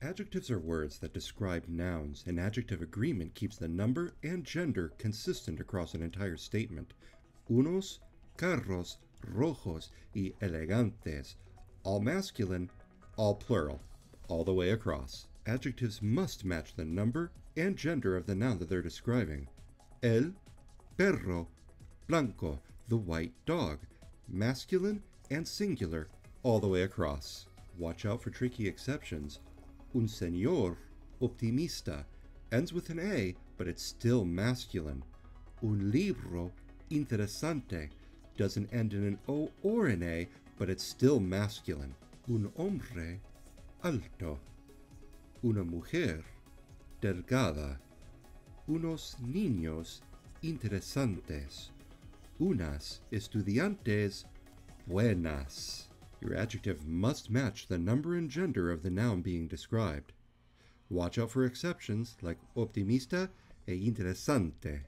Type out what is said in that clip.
Adjectives are words that describe nouns, and adjective agreement keeps the number and gender consistent across an entire statement. Unos carros rojos y elegantes, all masculine, all plural, all the way across. Adjectives must match the number and gender of the noun that they're describing. El perro blanco, the white dog, masculine and singular, all the way across. Watch out for tricky exceptions. Un señor optimista ends with an A, but it's still masculine. Un libro interesante doesn't end in an O or an A, but it's still masculine. Un hombre alto. Una mujer delgada. Unos niños interesantes. Unas estudiantes buenas. Your adjective must match the number and gender of the noun being described. Watch out for exceptions like optimista e interesante.